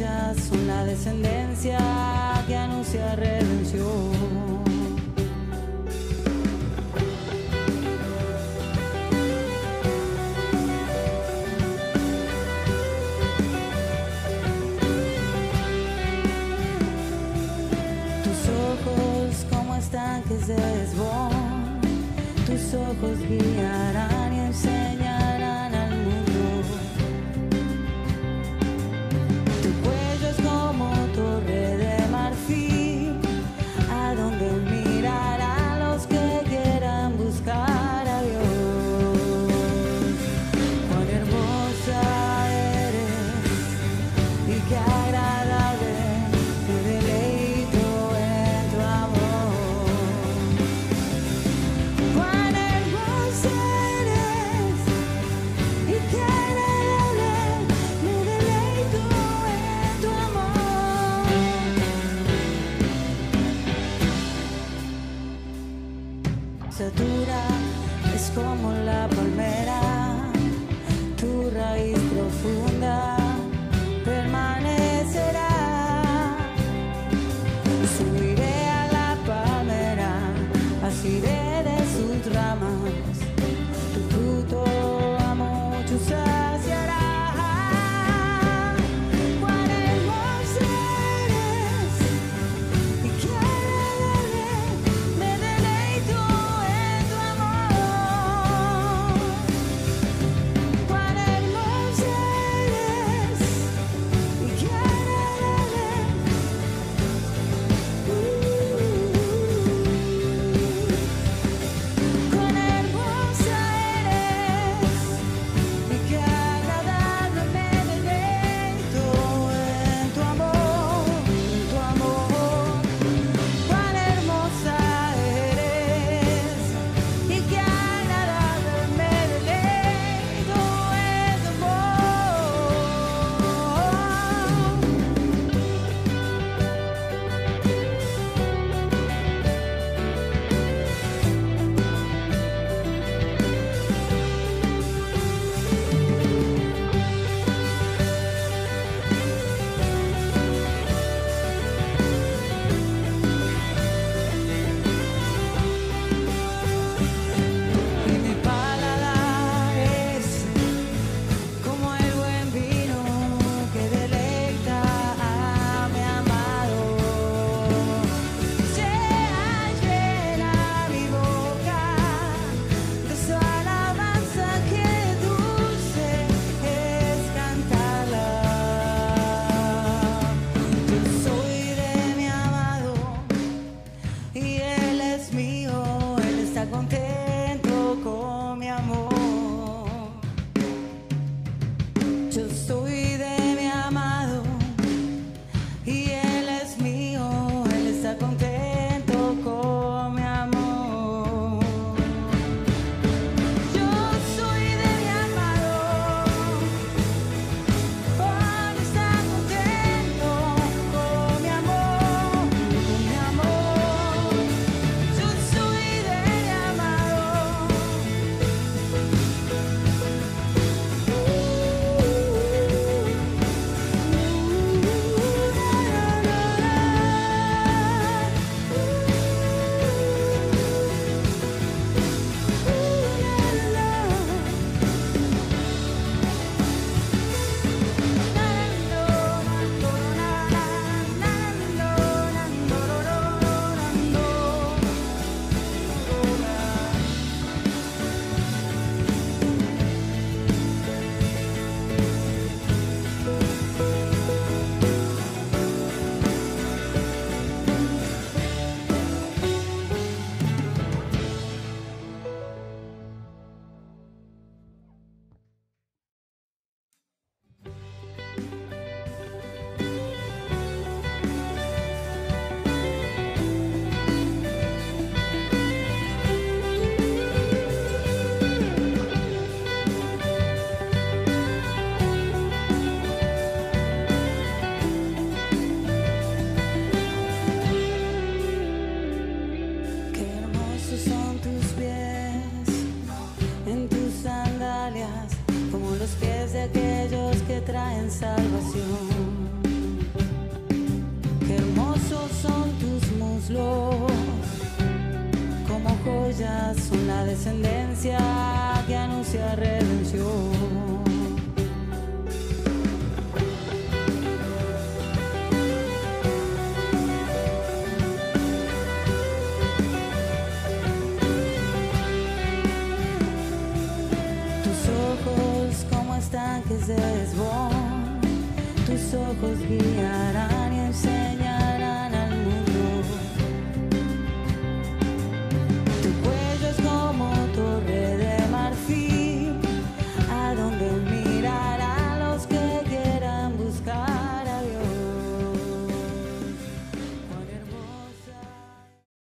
estrellas son la descendencia que anuncia redención. Tus ojos guiarán. es dura, es como la palmera, tu raíz profunda permanecerá. Descendencia que anuncia redención. Tus ojos como estanques desbón, tus ojos guiarán